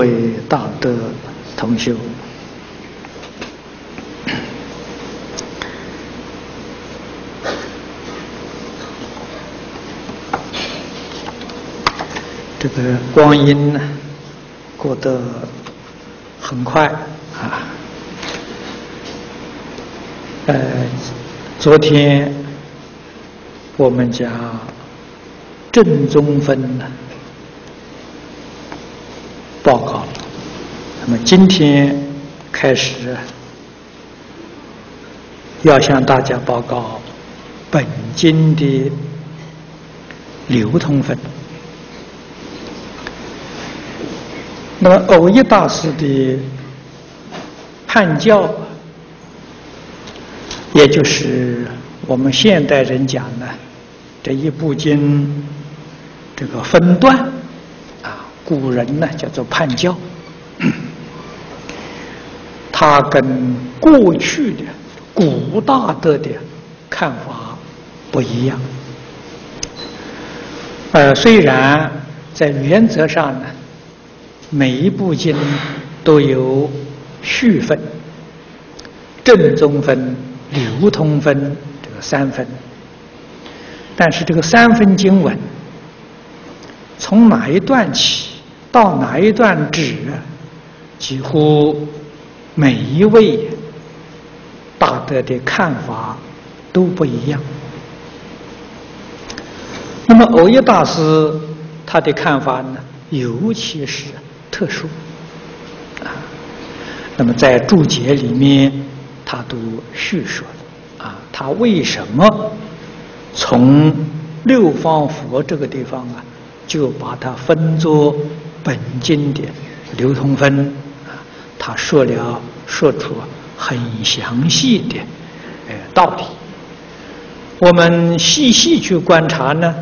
诸位大德同修，这个光阴呢过得很快啊！呃，昨天我们讲正中分呢。报告。那么今天开始要向大家报告本经的流通分。那么偶一大师的判教，也就是我们现代人讲的这一部经这个分段。古人呢叫做判教，他跟过去的古大德的看法不一样。呃，虽然在原则上呢，每一部经都有序分、正宗分、流通分这个三分，但是这个三分经文从哪一段起？到哪一段止，几乎每一位大德的看法都不一样。那么偶一大师他的看法呢，尤其是特殊啊。那么在注解里面，他都叙说了啊，他为什么从六方佛这个地方啊，就把它分作。本经的流通分啊，他说了说出很详细的呃道理。我们细细去观察呢，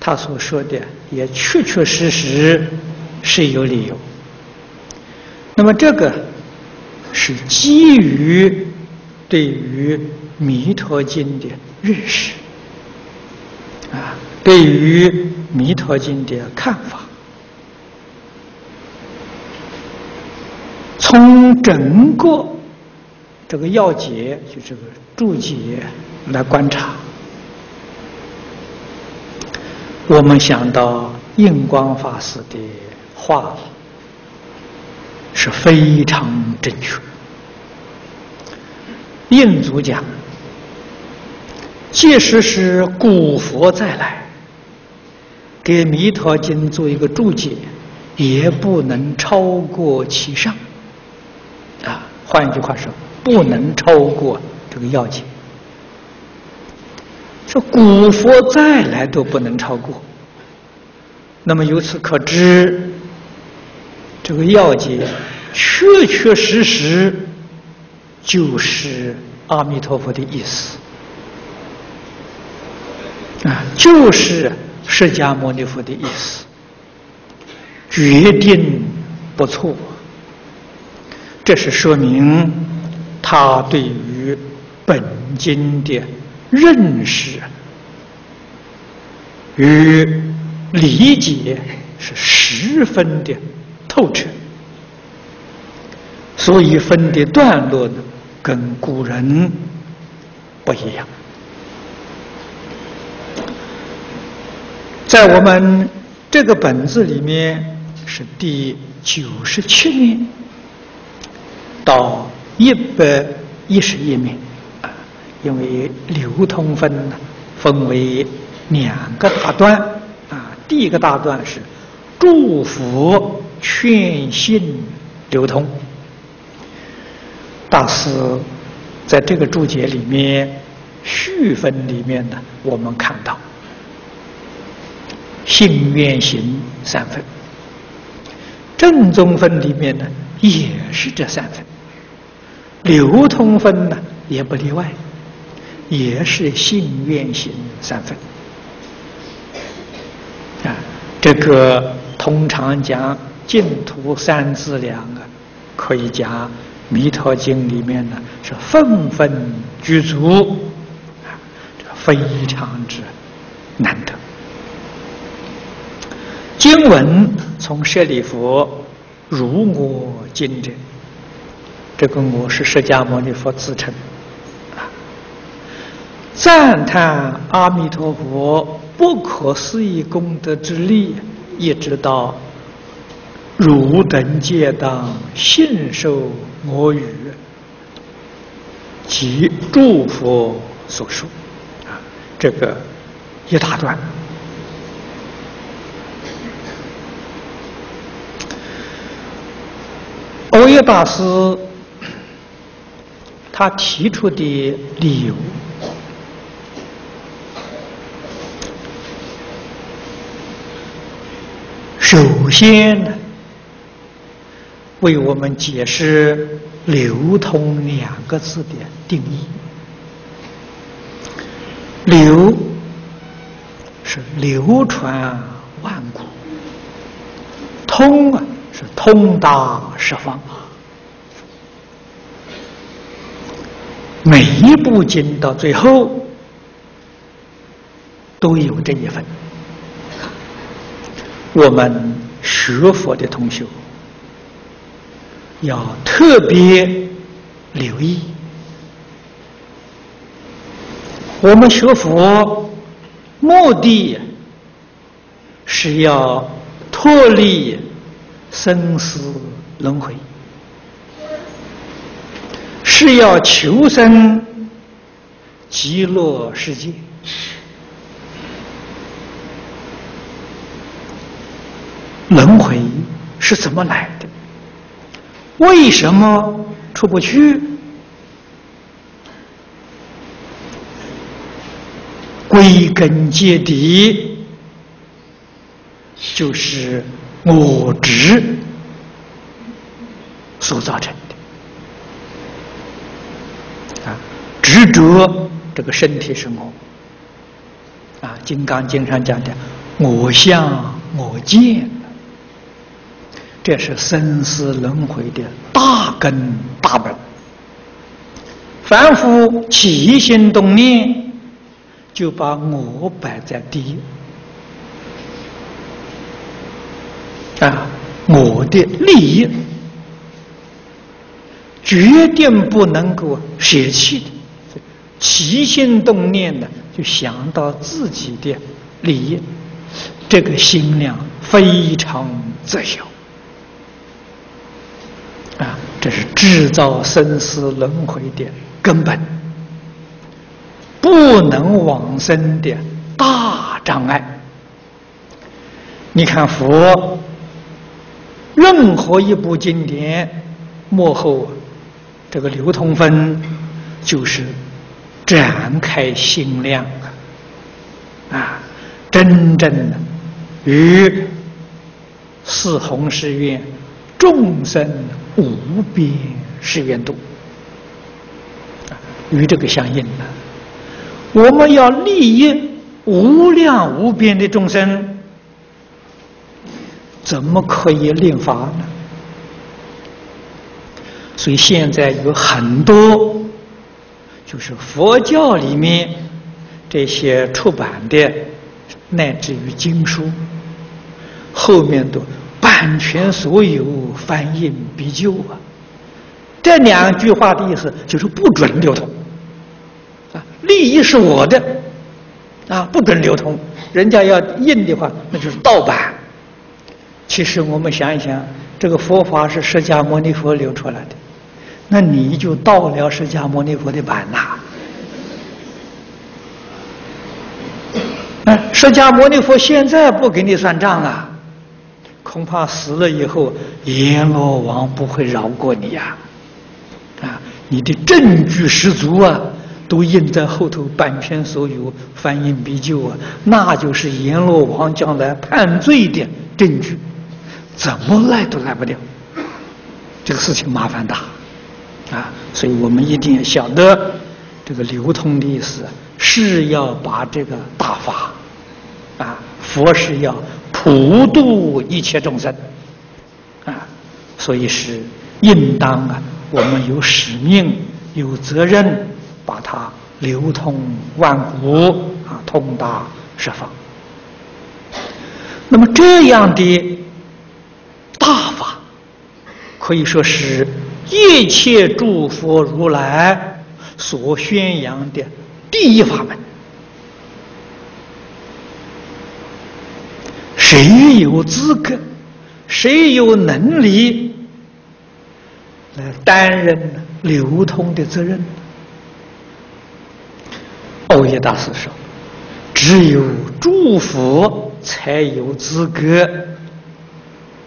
他所说的也确确实实是有理由。那么这个是基于对于《弥陀经》的认识啊，对于《弥陀经》的看法。从整个这个要解，就这个注解来观察，我们想到印光法师的话是非常正确。印祖讲，即使是古佛再来给《弥陀经》做一个注解，也不能超过其上。啊换一句话说，不能超过这个要紧。说古佛再来都不能超过，那么由此可知，这个要解确确实实就是阿弥陀佛的意思啊，就是释迦牟尼佛的意思，决定不错。这是说明他对于本经的认识与理解是十分的透彻，所以分的段落呢，跟古人不一样。在我们这个本子里面是第九十七面。到一百一十页面啊，因为流通分呢分为两个大段啊，第一个大段是祝福劝信流通。大师在这个注解里面序分里面呢，我们看到信愿行三分，正宗分里面呢也是这三分。流通分呢，也不例外，也是信愿行三分。啊，这个通常讲净土三资粮啊，可以讲《弥陀经》里面呢是分分具足，啊，这非常之难得。经文从舍利弗如我今者，这个我是释迦牟尼佛自称，赞叹阿弥陀佛不可思议功德之力，一直到汝等皆当信受我语及诸佛所说，啊，这个一大段。欧耶大师他提出的理由，首先呢，为我们解释“流通”两个字的定义。流是流传万古，通啊。是通达十方，每一部经到最后都有这一份。我们学佛的同学要特别留意，我们学佛目的是要脱离。生死轮回是要求生极乐世界。轮回是怎么来的？为什么出不去？归根结底，就是。我执所造成的啊，执着这个身体是我啊，《金刚经》上讲的“我相我见”，这是生死轮回的大根大本。凡夫起心动念，就把我摆在第一。啊，我的利益决定不能够舍弃的，起心动念的就想到自己的利益，这个心量非常窄小。啊，这是制造生死轮回的根本，不能往生的大障碍。你看佛。任何一部经典幕后，这个流通分就是展开心量啊，啊真正的与四弘誓愿众生无边誓愿度啊，与这个相应的。我们要利益无量无边的众生。怎么可以令法呢？所以现在有很多，就是佛教里面这些出版的，乃至于经书，后面都版权所有，翻印必究啊。这两句话的意思就是不准流通啊，利益是我的啊，不准流通。人家要印的话，那就是盗版。其实我们想一想，这个佛法是释迦牟尼佛流出来的，那你就盗了释迦牟尼佛的版呐？哎，释迦牟尼佛现在不给你算账了，恐怕死了以后阎罗王不会饶过你呀！啊，你的证据十足啊，都印在后头，版权所有，翻印必究啊，那就是阎罗王将来判罪的证据。怎么赖都赖不掉，这个事情麻烦大，啊，所以我们一定要晓得，这个流通的意思是要把这个大法，啊，佛是要普度一切众生，啊，所以是应当啊，我们有使命、有责任，把它流通万古，啊，通达十方。那么这样的。大法可以说是一切诸佛如来所宣扬的第一法门。谁有资格？谁有能力来担任流通的责任？欧耶大师说：“只有诸佛才有资格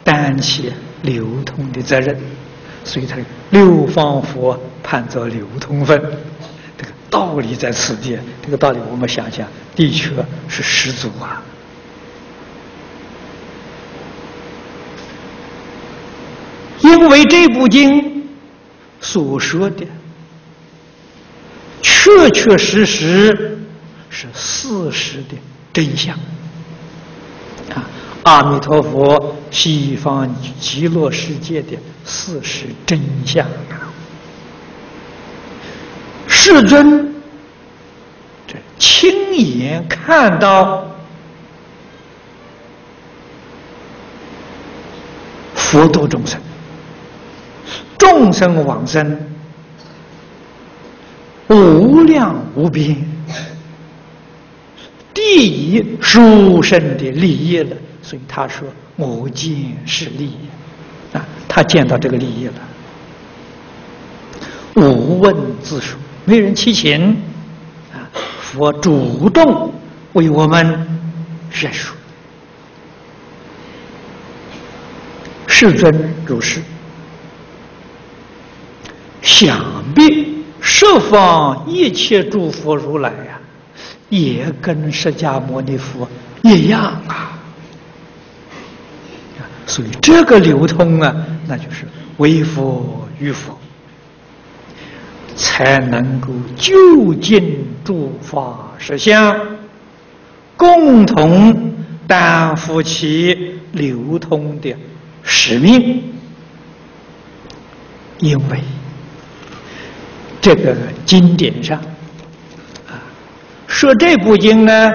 担起流通的责任。”所以，他六方佛判作流通分，这个道理在此地。这个道理，我们想想，的确是十足啊。因为这部经所说的，确确实实是事实的真相啊！阿弥陀佛，西方极乐世界的事实真相！世尊这亲眼看到佛度众生。众生往生，无量无边，第一殊胜的利益了。所以他说：“我见是利益啊！”他见到这个利益了，无问自述，没人提请啊！佛主动为我们认说，世尊如是。想必十方一切诸佛如来呀，也跟释迦牟尼佛一样啊。所以这个流通啊，那就是为佛与佛，才能够就近诸法实相，共同担负起流通的使命，因为。这个经典上，啊，说这部经呢，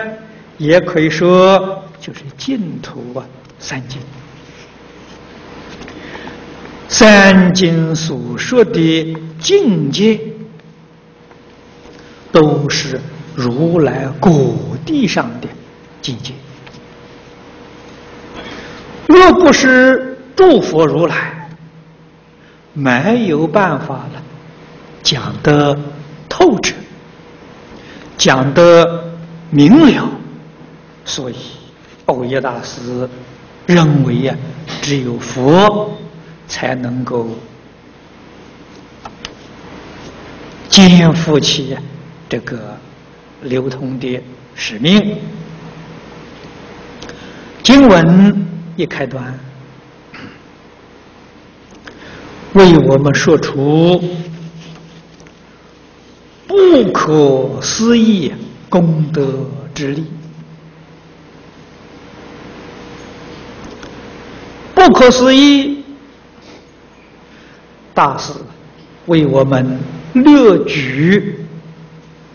也可以说就是净土啊，三经。三经所说的境界，都是如来果地上的境界。若不是诸佛如来，没有办法了。讲得透彻，讲得明了，所以欧耶大师认为呀，只有佛才能够肩负起这个流通的使命。经文一开端，为我们说出。不可思议功德之力，不可思议大师为我们列举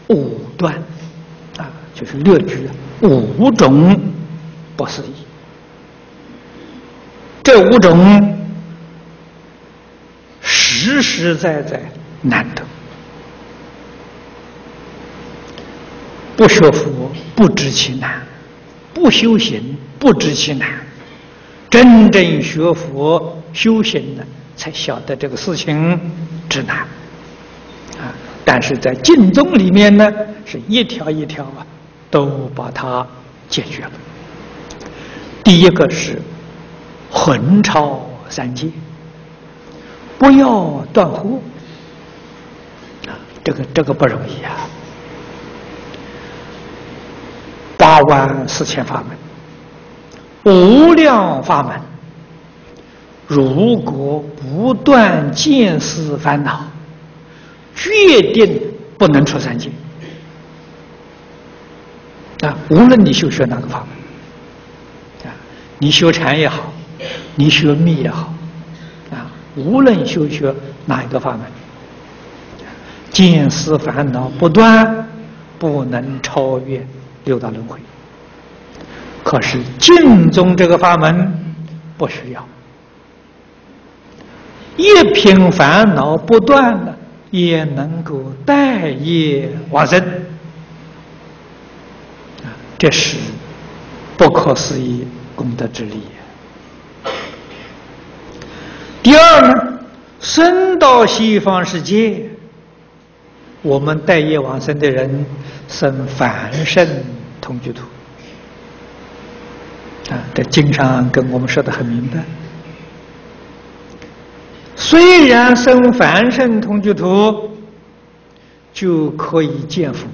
五段啊，就是列举五种不思议。这五种实实在在难得。不学佛不知其难，不修行不知其难。真正学佛修行的，才晓得这个事情之难。啊！但是在净宗里面呢，是一条一条啊，都把它解决了。第一个是横超三界，不要断乎。啊，这个这个不容易啊。八万四千法门，无量法门。如果不断见思烦恼，决定不能出三界。啊，无论你修学哪个法门，啊，你修禅也好，你修密也好，啊，无论修学哪一个法门，见思烦恼不断，不能超越。六道轮回，可是净宗这个法门不需要，一品烦恼不断了，也能够待业往生。这是不可思议功德之力。第二呢，生到西方世界，我们待业往生的人生凡圣同居土。啊，这经上跟我们说的很明白。虽然生凡圣同居土，就可以见佛，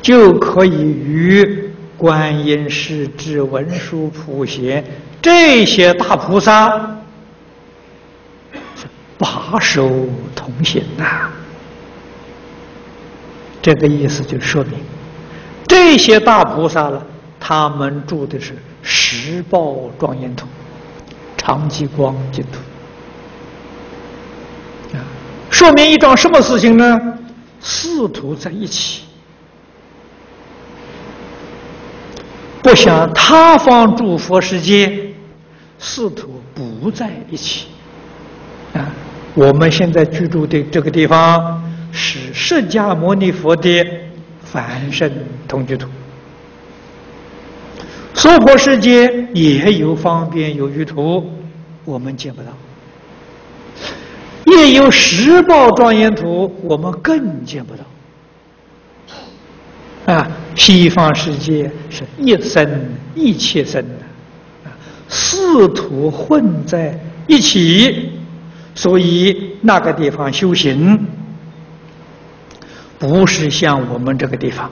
就可以与观音、世智、文殊、普贤这些大菩萨把手同行呐。这个意思就说明，这些大菩萨了，他们住的是十报庄严土、长吉光净土。说明一桩什么事情呢？四土在一起，不想他方诸佛世界，四土不在一起。啊，我们现在居住的这个地方是释迦牟尼佛的凡圣同居土，娑婆世界也有方便有余土，我们见不到。也有十报庄严图，我们更见不到。啊，西方世界是一生一切生的，啊，四土混在一起，所以那个地方修行，不是像我们这个地方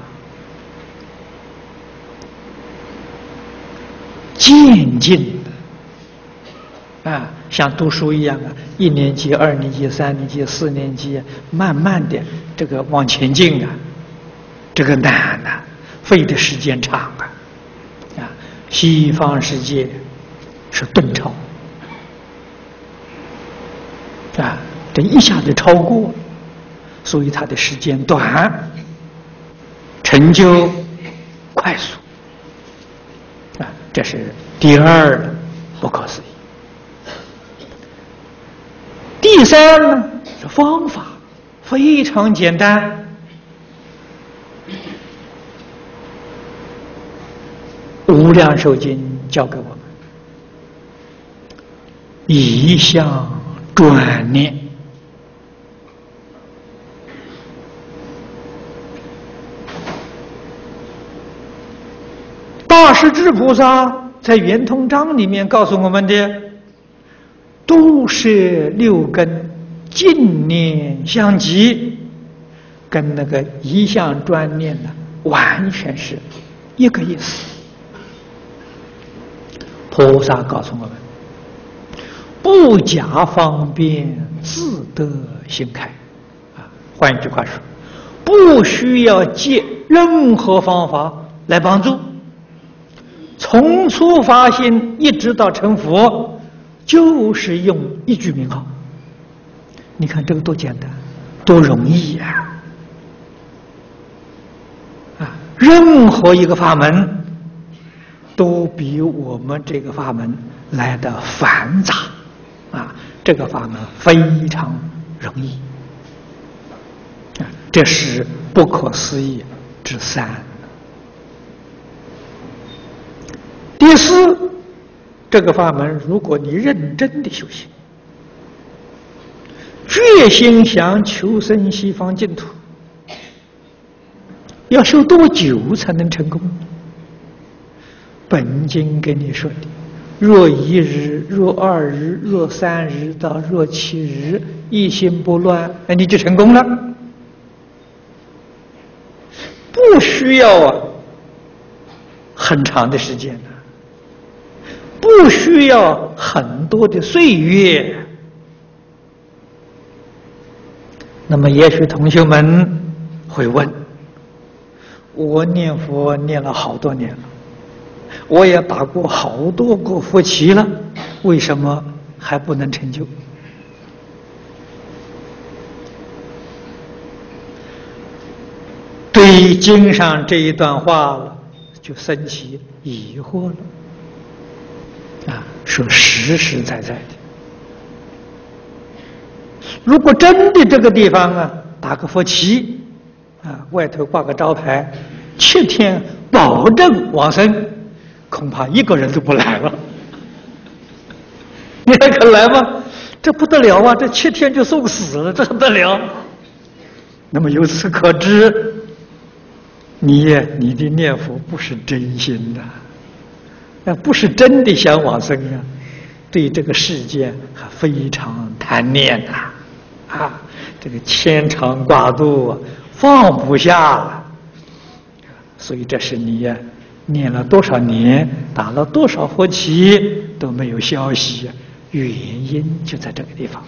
渐进的，啊。像读书一样啊，一年级、二年级、三年级、四年级，慢慢的这个往前进啊，这个难呐，费的时间长啊，啊，西方世界是顿超啊，这一下子超过，所以它的时间短，成就快速啊，这是第二不可思议。第三呢，是方法非常简单，《无量寿经》教给我们：一向转念。大势至菩萨在《圆通章》里面告诉我们的。都是六根净念相继，跟那个一向专念呢，完全是一个意思。菩萨告诉我们：不假方便，自得心开。啊，换一句话说，不需要借任何方法来帮助，从初发心一直到成佛。就是用一句名号，你看这个多简单，多容易呀！啊，任何一个法门都比我们这个法门来的繁杂，啊，这个法门非常容易，啊，这是不可思议之三。第四。这个法门，如果你认真的修行，决心想求生西方净土，要修多久才能成功？本经跟你说的，若一日、若二日、若三日到若七日，一心不乱，那你就成功了。不需要啊，很长的时间不需要很多的岁月，那么也许同学们会问：我念佛念了好多年了，我也打过好多个佛旗了，为什么还不能成就？对经上这一段话了，就升起疑惑了。啊，说实实在在的，如果真的这个地方啊，打个佛旗，啊，外头挂个招牌，七天保证往生，恐怕一个人都不来了。你还肯来吗？这不得了啊！这七天就送死了，这不得了。那么由此可知，你你的念佛不是真心的，那不是真的想往生啊，对这个世界还非常贪念呐，啊，这个牵肠挂肚，放不下。所以这是你呀念了多少年，打了多少佛旗都没有消息。原因就在这个地方，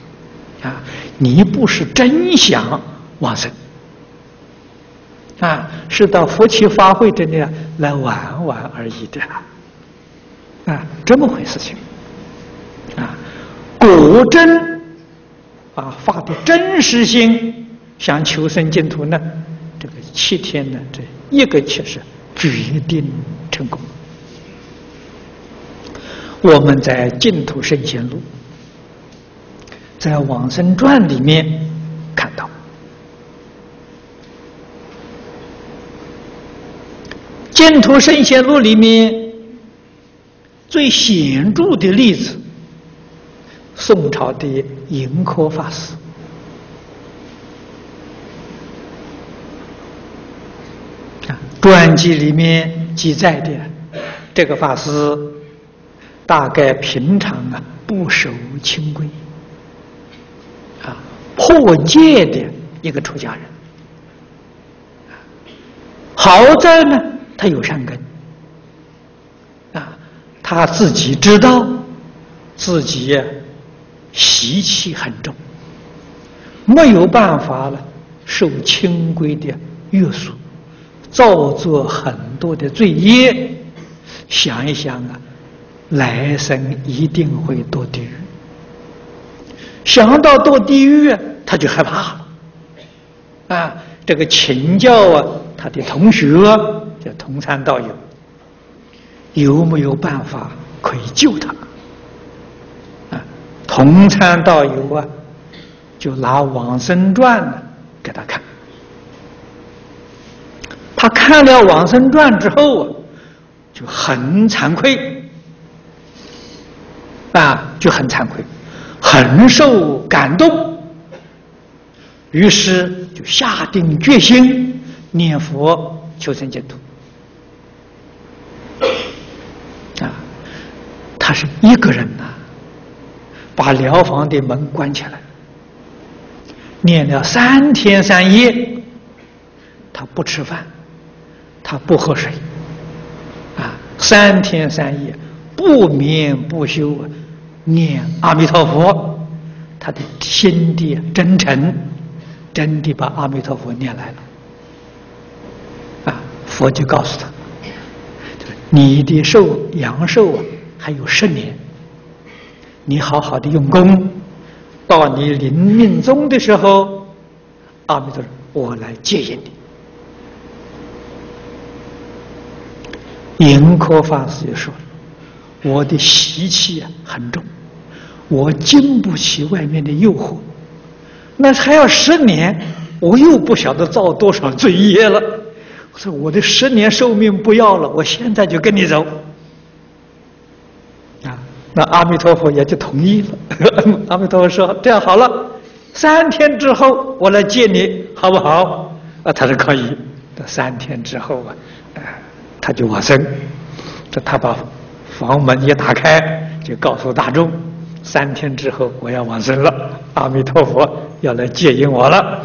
啊，你不是真想往生，啊，是到佛七法会这里来玩玩而已的，啊，这么回事情，啊，果真啊发的真实心想求生净土呢，这个七天呢，这一个确实决定成功。我们在《净土圣贤录》在《往生传》里面看到，《净土圣贤录》里面最显著的例子，宋朝的盈科法师，传记里面记载的这个法师。大概平常啊不守清规，啊破戒的一个出家人，好在呢他有善根，他自己知道自己习气很重，没有办法了受清规的约束，造作很多的罪业，想一想啊。来生一定会堕地狱，想到堕地狱，他就害怕了。啊，这个请教啊，他的同学叫同参道友，有没有办法可以救他？啊，同参道友啊，就拿《往生传》呢给他看。他看了《往生传》之后啊，就很惭愧。啊，就很惭愧，很受感动，于是就下定决心念佛求生净土。啊，他是一个人呐，把疗房的门关起来，念了三天三夜，他不吃饭，他不喝水，啊，三天三夜不眠不休啊。念阿弥陀佛，他的心地真诚，真的把阿弥陀佛念来了。啊，佛就告诉他：“你的寿阳寿啊，还有十年，你好好的用功，到你临命终的时候，阿弥陀佛，我来接引你。”盈科法师就说：“我的习气啊很重。”我经不起外面的诱惑，那还要十年，我又不晓得造多少罪业了。我说我的十年寿命不要了，我现在就跟你走。那阿弥陀佛也就同意了。阿弥陀佛说：“这样好了，三天之后我来接你，好不好？”啊，他说可以。三天之后啊，他就往生。这他把房门一打开，就告诉大众。三天之后我要往生了，阿弥陀佛要来接引我了。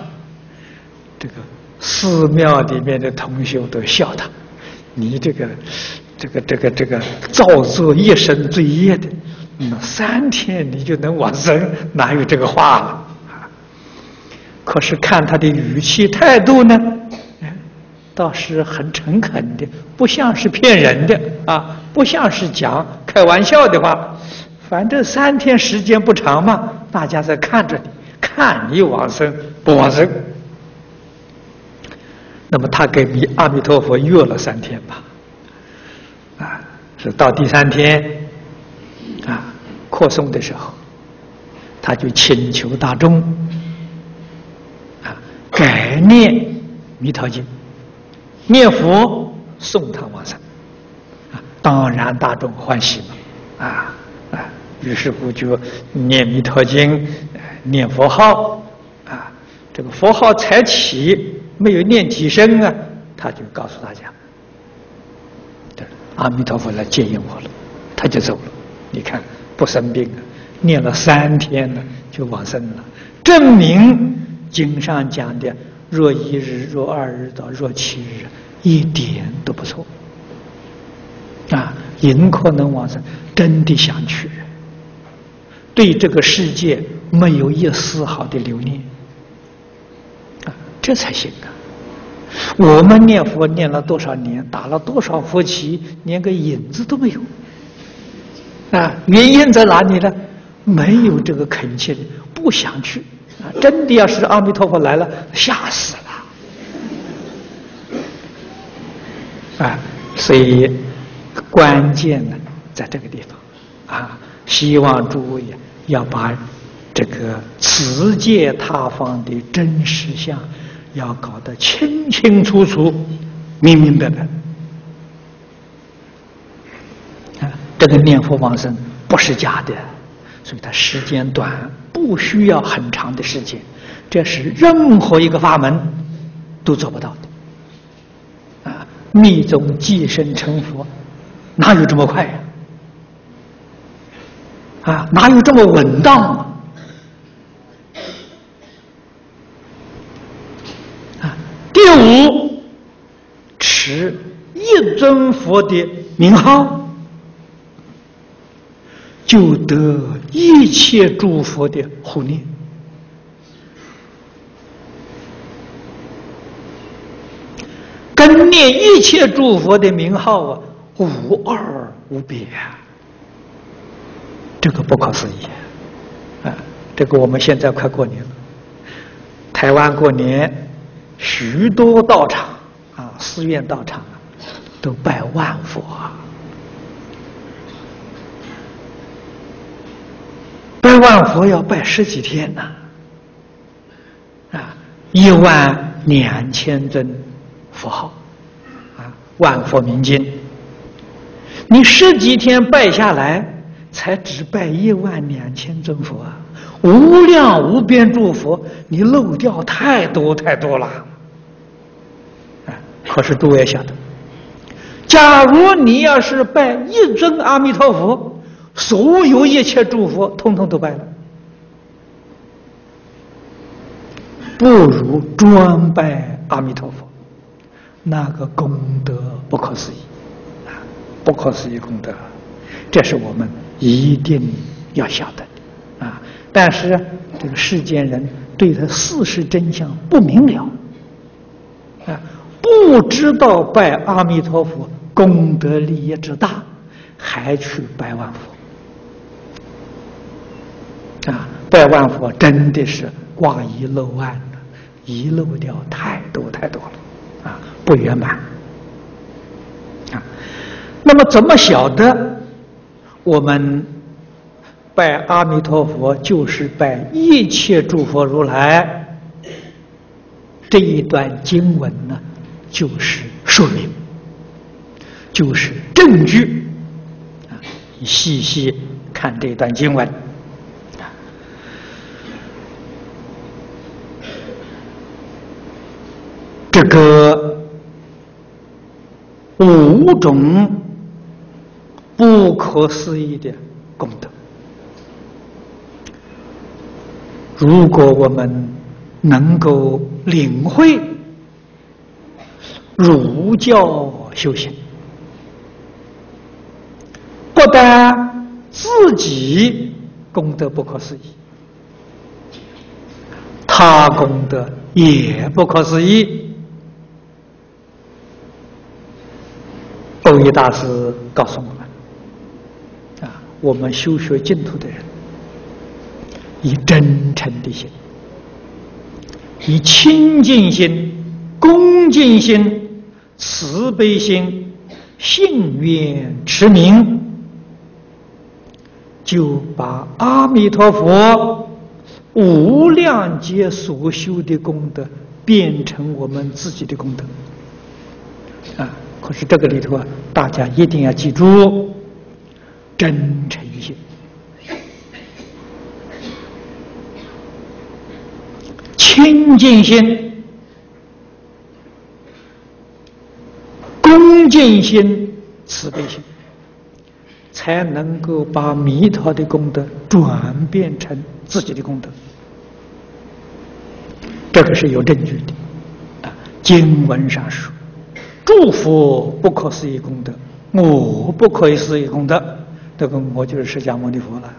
这个寺庙里面的同学都笑他，你这个这个这个这个造作一生罪业的，那三天你就能往生，哪有这个话了？可是看他的语气态度呢，倒是很诚恳的，不像是骗人的啊，不像是讲开玩笑的话。反正三天时间不长嘛，大家在看着你，看你往生不往生。那么他给弥阿弥陀佛约了三天吧，是到第三天，啊，扩诵的时候，他就请求大众啊改念弥陀经，念佛送他往生，啊，当然大众欢喜嘛，啊啊，于是乎就念弥陀经，念佛号，啊，这个佛号才起，没有念几声啊，他就告诉大家，阿弥陀佛来接引我了，他就走了，你看不生病啊，念了三天了就往生了，证明。经上讲的，若一日、若二日到若七日，一点都不错。啊，迎可能往生，真的想去，对这个世界没有一丝毫的留恋，啊，这才行啊！我们念佛念了多少年，打了多少佛旗，连个影子都没有。啊，原因在哪里呢？没有这个恳切，不想去。啊真的要是阿弥陀佛来了，吓死了！啊，所以关键呢，在这个地方啊，希望诸位要把这个持戒他方的真实相要搞得清清楚楚、明明白白。啊，这个念佛往生不是假的。所以它时间短，不需要很长的时间，这是任何一个法门都做不到的。啊，密宗寄生成佛，哪有这么快呀？啊，哪有这么稳当？啊，第五，持一尊佛的名号。就得一切诸佛的护念，跟念一切诸佛的名号啊，无二无别，这个不可思议啊！这个我们现在快过年了，台湾过年，许多道场啊，寺院道场啊，都拜万佛。拜万佛要拜十几天呢，啊，一万两千尊佛号，啊，万佛明经，你十几天拜下来，才只拜一万两千尊佛啊，无量无边诸佛，你漏掉太多太多了，啊，可是诸位晓得，假如你要是拜一尊阿弥陀佛。所有一切诸佛，通通都拜了，不如专拜阿弥陀佛，那个功德不可思议啊！不可思议功德，这是我们一定要晓得的啊！但是这个世间人对他事实真相不明了啊，不知道拜阿弥陀佛功德利益之大，还去拜万佛。啊，拜万佛真的是挂一漏万了，遗漏掉太多太多了，啊，不圆满。啊，那么怎么晓得我们拜阿弥陀佛就是拜一切诸佛如来？这一段经文呢，就是说明，就是证据。啊，你细细看这段经文。这个五种不可思议的功德，如果我们能够领会儒教修行，不但自己功德不可思议，他功德也不可思议。欧一大师告诉我们：啊，我们修学净土的人，以真诚的心，以清净心、恭敬心、慈悲心、信愿持名，就把阿弥陀佛无量劫所修的功德，变成我们自己的功德。啊，可是这个里头啊，大家一定要记住真诚心、清净心、恭敬心、慈悲心，才能够把弥陀的功德转变成自己的功德。这个是有证据的，啊，经文上说。祝福不可思议功德，我不可以思议功德，这个我就是释迦牟尼佛了。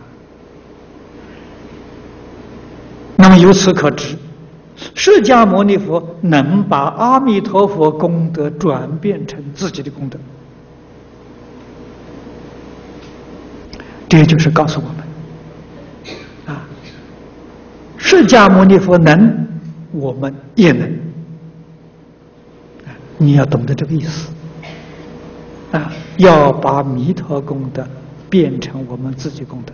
那么由此可知，释迦牟尼佛能把阿弥陀佛功德转变成自己的功德，这就是告诉我们：啊，释迦牟尼佛能，我们也能。你要懂得这个意思啊！要把弥陀功德变成我们自己功德。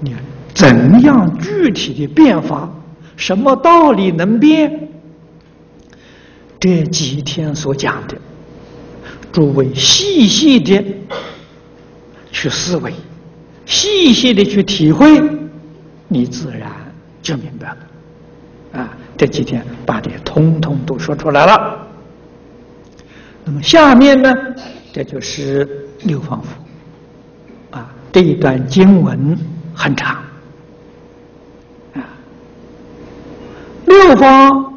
你怎样具体的变法？什么道理能变？这几天所讲的，诸位细细的去思维，细细的去体会，你自然就明白了。啊，这几天把这通通都说出来了。那么下面呢，这就是六方佛啊。这一段经文很长啊。六方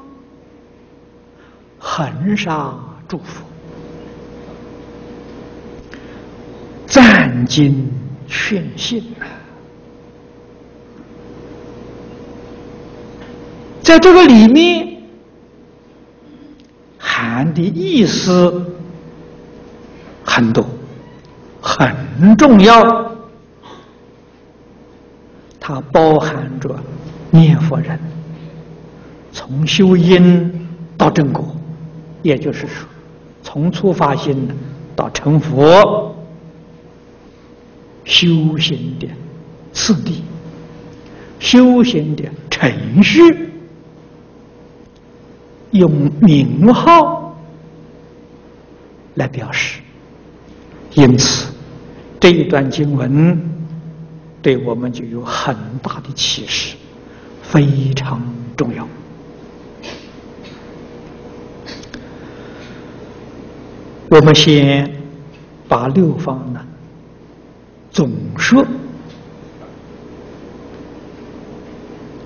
恒沙诸佛，赞经劝信，在这个里面。含的意思很多，很重要。它包含着念佛人从修因到正果，也就是说，从初发心到成佛修行的次第、修行的程序。用名号来表示，因此这一段经文对我们就有很大的启示，非常重要。我们先把六方呢总说，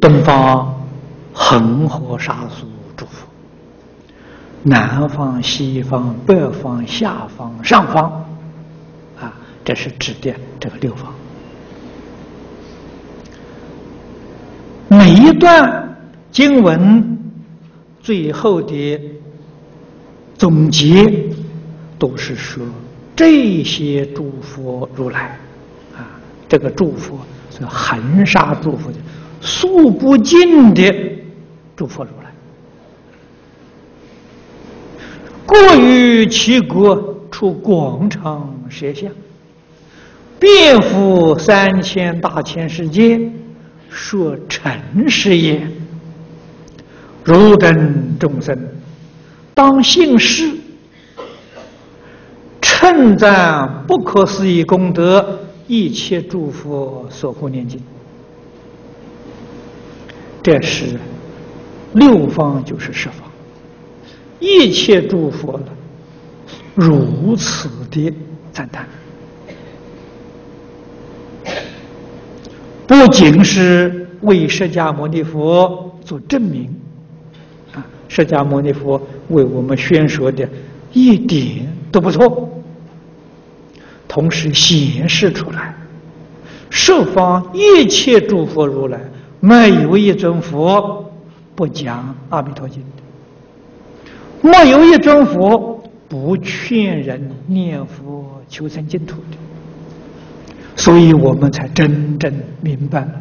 东方恒河沙数诸佛。南方、西方、北方、下方、上方，啊，这是指的这个六方。每一段经文最后的总结，都是说这些诸佛如来，这个祝福是恒沙祝福的数不尽的祝福如来。过于其国，出广场舌相，遍覆三千大千世界，说诚实也。汝等众生，当信施，称赞不可思议功德，一切诸佛所护念经。这是六方，就是十方。一切诸佛，如此的赞叹，不仅是为释迦牟尼佛做证明，啊，释迦牟尼佛为我们宣说的一点都不错，同时显示出来，十方一切诸佛如来，没有一尊佛不讲阿弥陀经。的没有一尊佛不劝人念佛求生净土的，所以我们才真正明白了，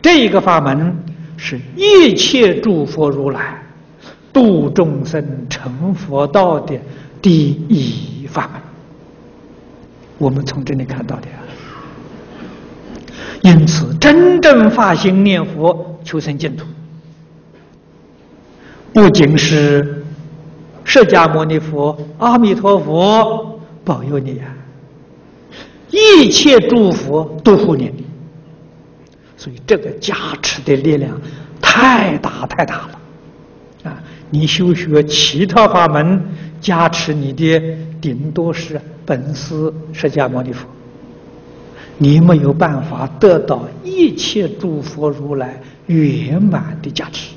这个法门是一切诸佛如来度众生成佛道的第一法门。我们从这里看到的呀，因此真正发心念佛求生净土。不仅是释迦牟尼佛、阿弥陀佛保佑你啊，一切诸佛都护念你，所以这个加持的力量太大太大了。啊，你修学其他法门，加持你的顶多是本师释迦牟尼佛，你没有办法得到一切诸佛如来圆满的加持，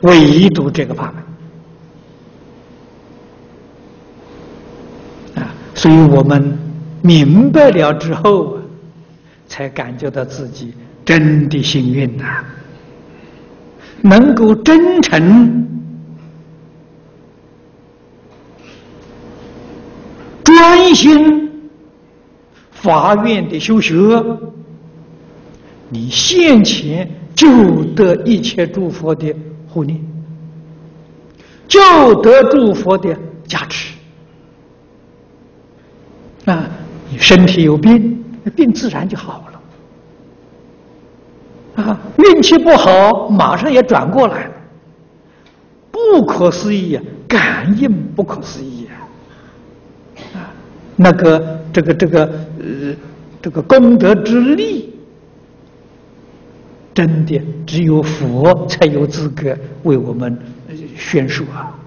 唯独这个法门。啊，所以我们明白了之后，才感觉到自己真的幸运呐。能够真诚、专心发愿的修学，你现前就得一切诸佛的护念，就得诸佛的加持。啊，你身体有病，病自然就好了。啊，运气不好，马上也转过来了。不可思议啊，感应不可思议！那个这个这个呃，这个功德之力，真的只有佛才有资格为我们宣说啊！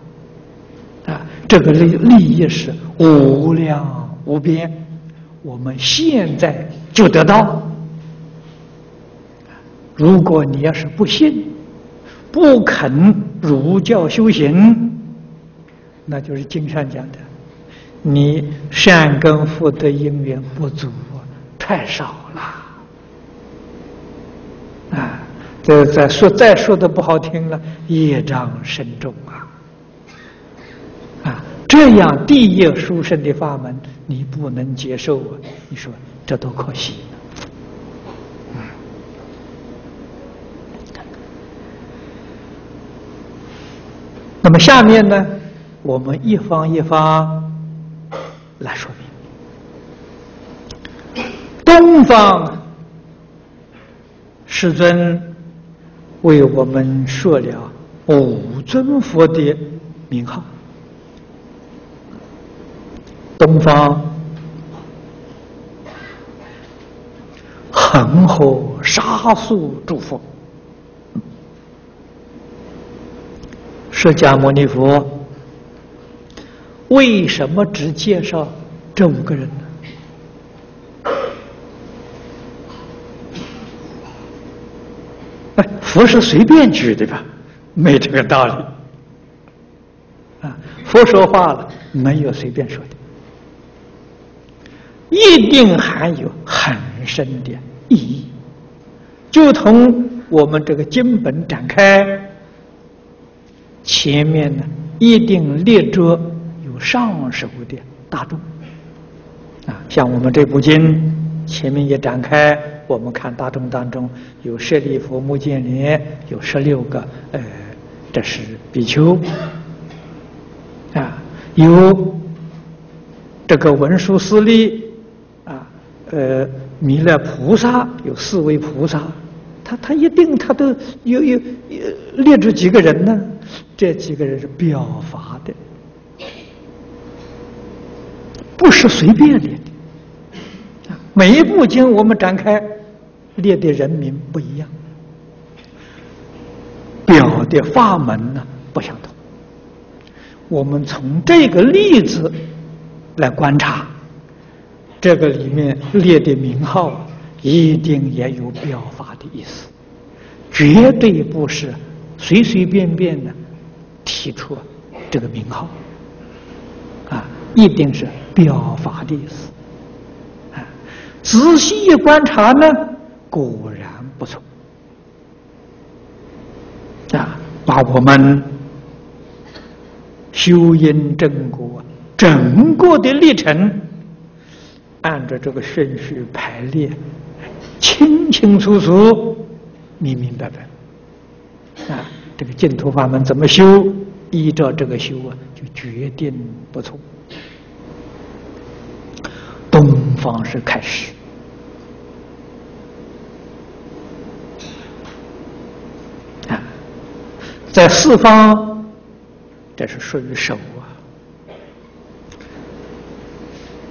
啊，这个利利益是无量无边，我们现在就得到。如果你要是不信，不肯儒教修行，那就是经上讲的，你善根福德因缘不足，太少了。啊，这再说再说的不好听了，业障深重啊！啊，这样地业殊胜的法门，你不能接受啊！你说这多可惜。那么下面呢，我们一方一方来说明。东方世尊为我们说了五尊佛的名号。东方恒河沙数诸佛。释迦牟尼佛为什么只介绍这五个人呢？哎，佛是随便举的吧？没这个道理。啊，佛说话了，没有随便说的，一定含有很深的意义。就从我们这个经本展开。前面呢，一定列着有上首的大众。啊，像我们这部经前面一展开，我们看大众当中有舍利弗、目犍连，有十六个，呃，这是比丘。啊，有这个文殊师利啊，呃，弥勒菩萨有四位菩萨，他他一定他都有有有列出几个人呢？这几个人是表法的，不是随便列的。每一部经我们展开列的人名不一样，表的法门呢不相同。我们从这个例子来观察，这个里面列的名号一定也有表法的意思，绝对不是随随便便的。提出这个名号，一定是表法的意思啊。仔细一观察呢，果然不错啊。把我们修因正果整个的历程，按照这个顺序排列，清清楚楚、明明白白啊。这个净土法门怎么修？依照这个修啊，就决定不错。东方式开始啊，在四方这是属于手啊。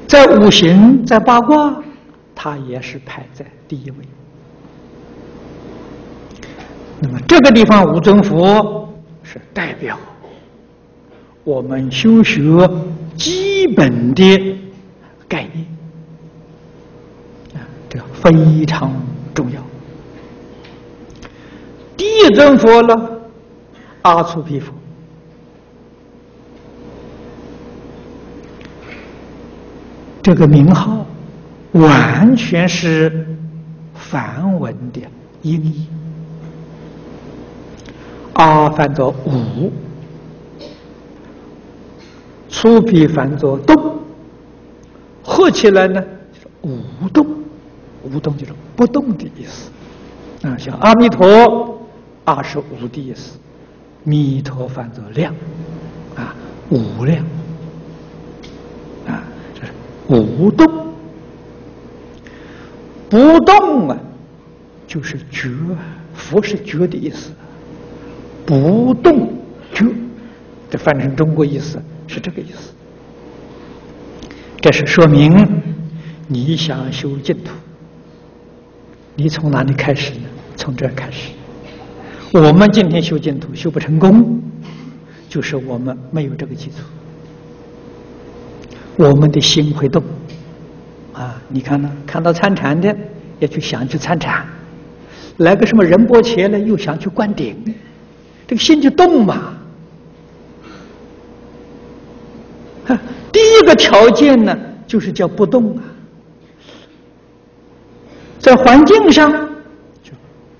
在五行，在八卦，它也是排在第一位。那么这个地方五尊佛是代表我们修学基本的概念啊，这个非常重要。第一尊佛呢，阿阇毗佛，这个名号完全是梵文的音译。阿翻作无，粗笔翻作动，合起来呢就是，无动，无动就是不动的意思。啊，像阿弥陀，阿是无的意思，弥陀翻作量，啊，无量，啊，这是无动，不动啊，就是觉，佛是觉的意思。不动觉，这翻成中国意思是这个意思。这是说明你想修净土，你从哪里开始呢？从这开始。我们今天修净土修不成功，就是我们没有这个基础。我们的心会动啊！你看呢？看到参禅的，要去想去参禅；来个什么仁波切呢，又想去灌顶。这个心就动嘛。第一个条件呢，就是叫不动啊，在环境上就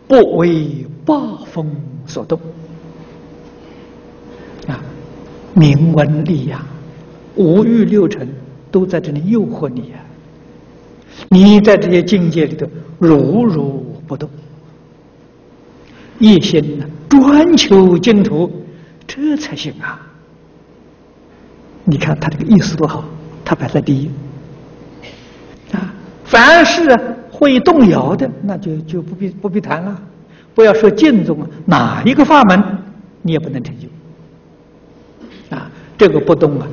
不为暴风所动啊，名闻利养、五欲六尘都在这里诱惑你呀，你在这些境界里头如如不动。一心呢，专求净土，这才行啊！你看他这个意思多好，他摆在第一啊。凡是会动摇的，那就就不必不必谈了。不要说净宗啊，哪一个法门你也不能成就啊。这个不动啊，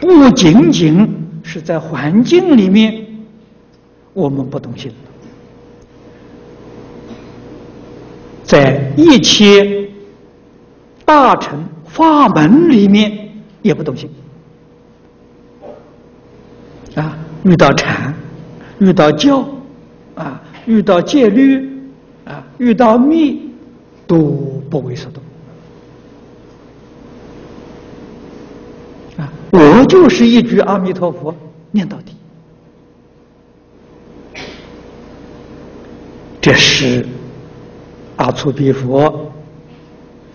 不仅仅是在环境里面，我们不动心。在一切大乘法门里面也不动心啊，遇到禅，遇到教，啊，遇到戒律，啊，遇到密，都不为所动啊。我就是一句阿弥陀佛念到底，这是。阿弥比佛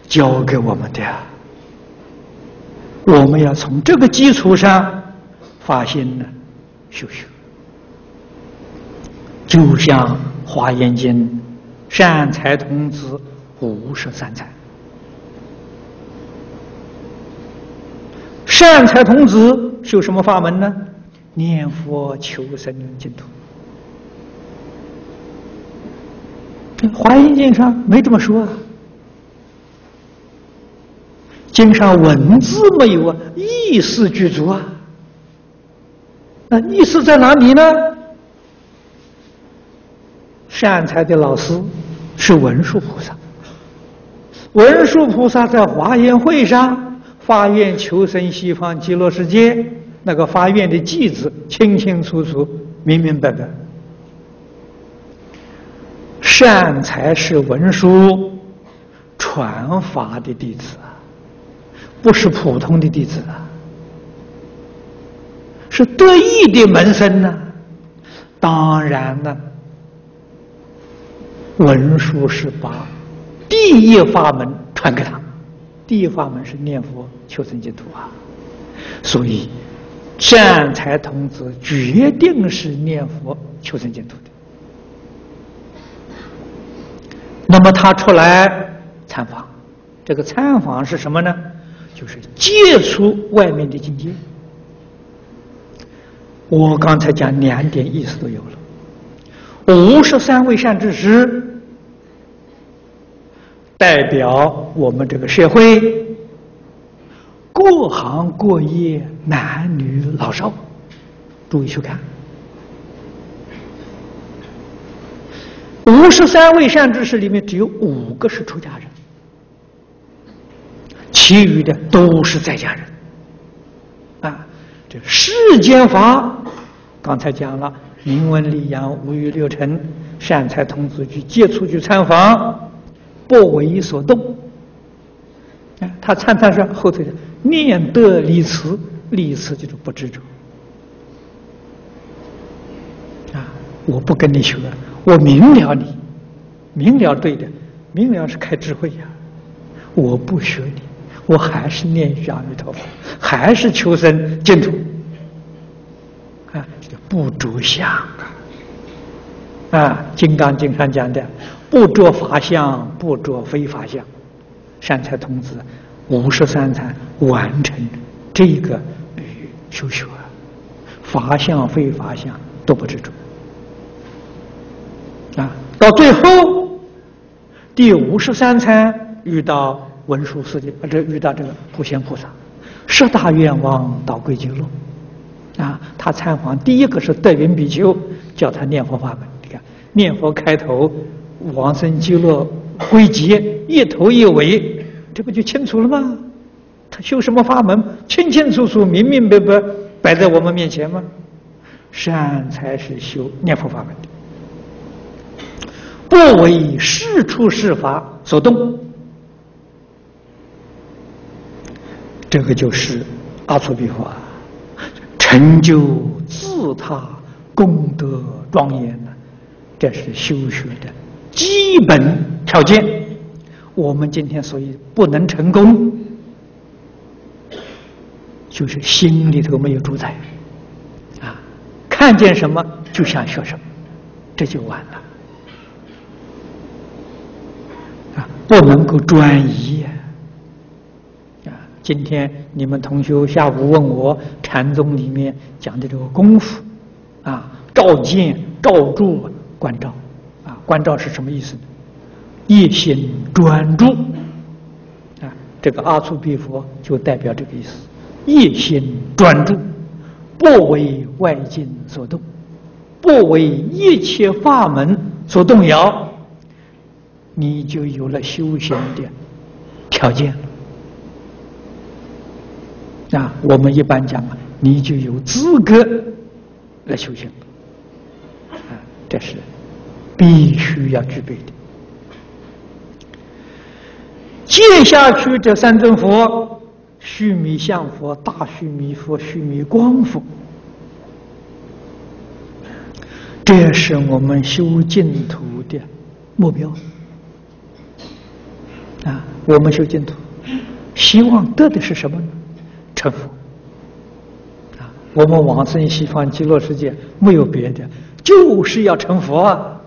教给我们的，我们要从这个基础上发心呢修修，就像《华严经》善财童子五十三财，善财童子修什么法门呢？念佛求生净土。华严经上没这么说啊，经上文字没有啊，意思具足啊。那意思在哪里呢？善财的老师是文殊菩萨，文殊菩萨在华严会上发愿求生西方极乐世界，那个发愿的句子清清楚楚、明明白白。善财是文殊传法的弟子啊，不是普通的弟子啊，是得意的门生呢。当然了，文殊是把第一法门传给他，第一法门是念佛求生净土啊，所以善财童子决定是念佛求生净土的。那么他出来参访，这个参访是什么呢？就是接触外面的境界。我刚才讲两点意思都有了，五十三位善知识代表我们这个社会，各行各业，男女老少，注意去看。五十三位善知识里面，只有五个是出家人，其余的都是在家人。啊，这世间法，刚才讲了，名闻利养、五欲六尘、善财童子去接触去参访，不为所动。啊，他参禅是后头的念得离词，离词就是不执着。啊，我不跟你学。我明了你，明了对的，明了是开智慧呀。我不学你，我还是念阿弥陀佛，还是求生净土。不着相啊！《金刚经》上讲的，不着法相，不着非法相。善财童子五十三参完成这个修学，法相非法相都不执着。啊，到最后第五十三参遇到文殊师利，或者遇到这个普贤菩萨，十大愿望到归极乐。啊，他参访第一个是德云比丘，叫他念佛法门。你看，念佛开头往生极乐归极，一头一尾，这不就清楚了吗？他修什么法门，清清楚楚、明明白白摆在我们面前吗？善才是修念佛法门的。不为世出世法所动，这个就是阿弥比佛成就自他功德庄严呢。这是修学的基本条件。我们今天所以不能成功，就是心里头没有主宰啊，看见什么就想学什么，这就完了啊。不能够专一啊！今天你们同学下午问我禅宗里面讲的这个功夫啊，照见、照住、关照啊，关照是什么意思呢？一心专注啊，这个阿处毗佛就代表这个意思，一心专注，不为外境所动，不为一切法门所动摇。你就有了修行的条件啊！我们一般讲啊，你就有资格来修行啊，这是必须要具备的。接下去这三尊佛：须弥相佛、大须弥佛、须弥光佛，这是我们修净土的目标。啊，我们修净土，希望得的是什么呢？成佛。啊，我们往生西方极乐世界没有别的，就是要成佛。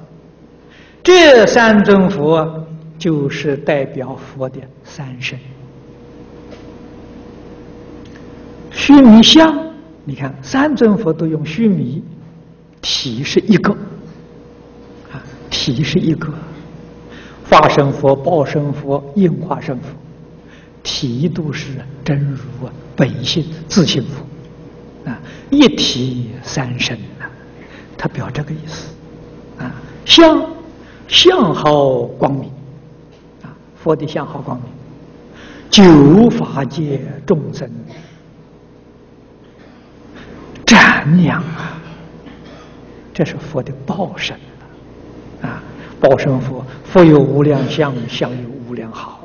这三尊佛就是代表佛的三身。须弥相，你看三尊佛都用须弥，体是一个，啊，体是一个。化身佛、报身佛、应化身佛，体都是真如啊本性自性佛，啊，一体三身呐，他表这个意思，啊，相相好光明，啊，佛的相好光明，九法界众生瞻仰啊，这是佛的报身啊。报身佛，佛有无量相，相有无量好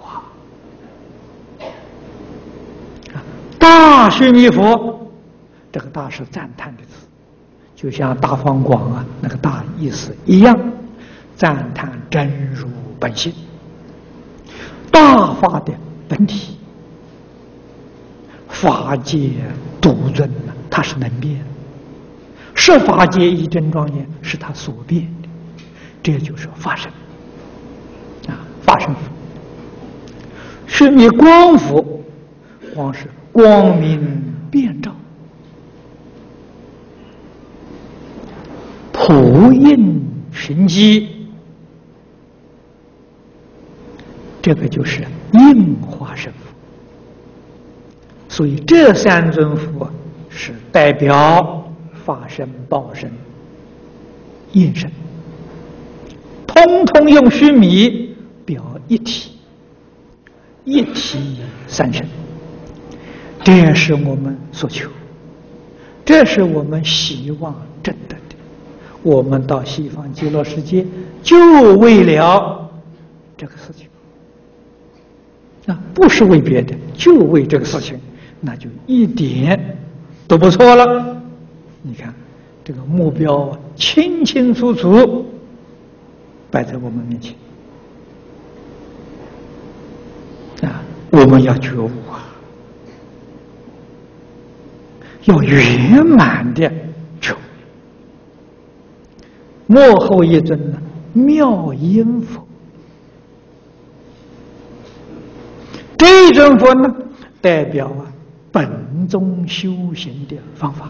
啊！大须弥佛，这个“大”是赞叹的词，就像大方广啊那个“大”意思一样，赞叹真如本性，大法的本体，法界独尊呐，它是能变，设法界一真庄严是他所变的。这就是法身。啊，法身。佛，须弥光佛，光是光明遍照，普应神机，这个就是应化身佛，所以这三尊佛是代表法身、报身、应身，通通用须弥表一体，一体三身，这也是我们所求，这是我们希望证得的。我们到西方极乐世界，就为了这个事情。啊，不是为别的，就为这个事情，那就一点都不错了。你看，这个目标清清楚楚摆在我们面前，啊，我们要觉悟啊，要圆满的求。幕后一尊呢，妙音佛。这一尊佛呢，代表啊本宗修行的方法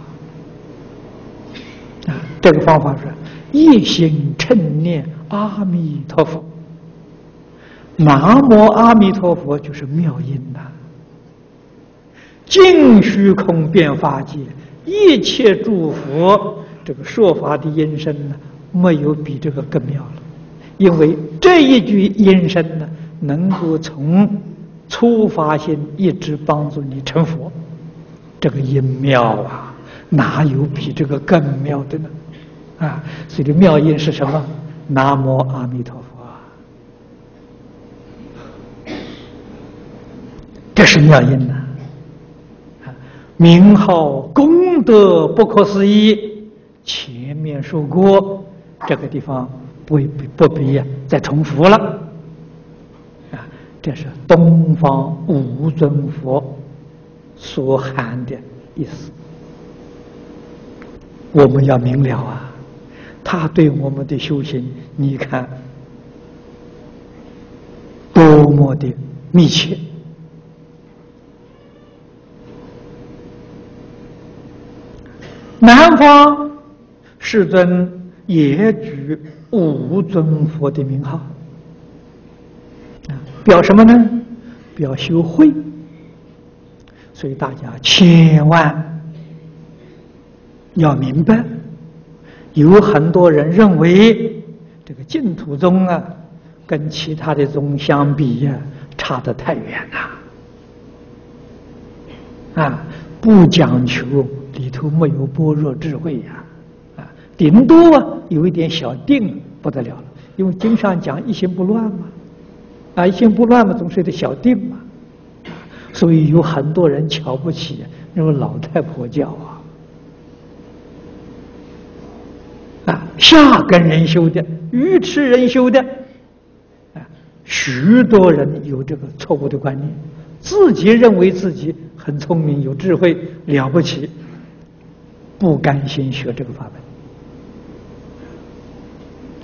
啊。这个方法是一心称念阿弥陀佛，南无阿弥陀佛就是妙音呐。净虚空变法界一切诸佛这个说法的音声呢，没有比这个更妙了，因为这一句音声呢，能够从。初发心一直帮助你成佛，这个音妙啊，哪有比这个更妙的呢？啊，所以这妙音是什么？南无阿弥陀佛，这是妙音呐！名号功德不可思议，前面说过，这个地方不不必再重复了。啊这是东方五尊佛所含的意思，我们要明了啊！他对我们的修行，你看多么的密切。南方世尊也举五尊佛的名号。啊表什么呢？表修慧。所以大家千万要明白，有很多人认为这个净土宗啊，跟其他的宗相比呀，差得太远了。啊，不讲求里头没有般若智慧呀，啊，顶多啊有一点小定不得了了，因为经上讲一心不乱嘛。啊，一心不乱嘛，总是有点小定嘛，所以有很多人瞧不起那种老太婆教啊，啊，下根人修的，愚痴人修的，啊，许多人有这个错误的观念，自己认为自己很聪明、有智慧、了不起，不甘心学这个法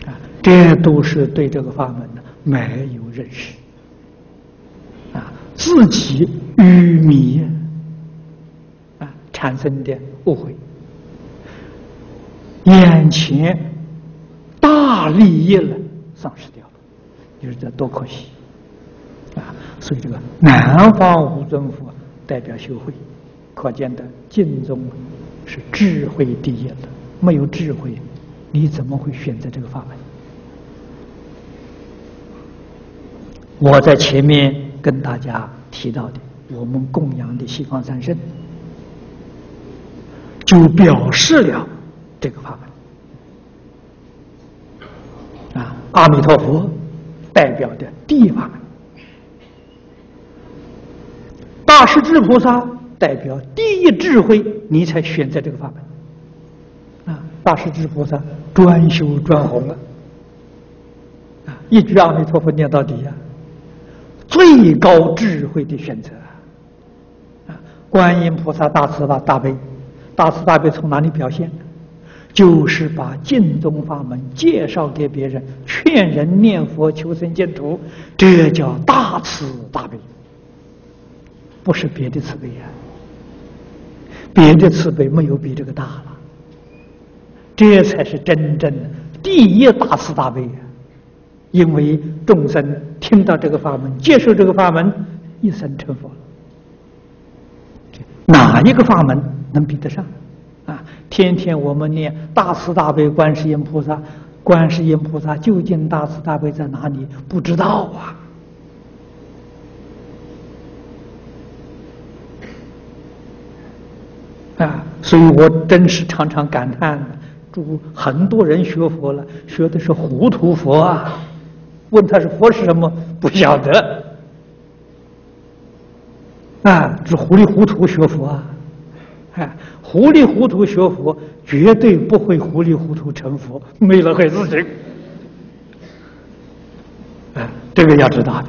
门，啊，这都是对这个法门呢。没有认识啊，自己愚迷啊产生的误会，眼前大利益了丧失掉了，你说这多可惜啊！所以这个南方五尊佛代表修慧，可见的净宗是智慧第一的，没有智慧，你怎么会选择这个法门？我在前面跟大家提到的，我们供养的西方三圣，就表示了这个法门。啊，阿弥陀佛代表的第法门，大势至菩萨代表第一智慧，你才选择这个法门。啊，大势至菩萨专修专弘了，啊，一句阿弥陀佛念到底呀。最高智慧的选择啊！观音菩萨大慈大大悲，大慈大悲从哪里表现？就是把净宗法门介绍给别人，劝人念佛求生净土，这叫大慈大悲，不是别的慈悲呀。别的慈悲没有比这个大了，这才是真正的第一大慈大悲啊。因为众生听到这个法门，接受这个法门，一生成佛。哪一个法门能比得上？啊，天天我们念大慈大悲观世音菩萨，观世音菩萨究竟大慈大悲在哪里？不知道啊。啊，所以我真是常常感叹，诸很多人学佛了，学的是糊涂佛啊。问他是佛是什么，不晓得。啊，是糊里糊涂学佛啊！啊，糊里糊涂学佛，绝对不会糊里糊涂成佛，没了害自己。啊，这个要知道的。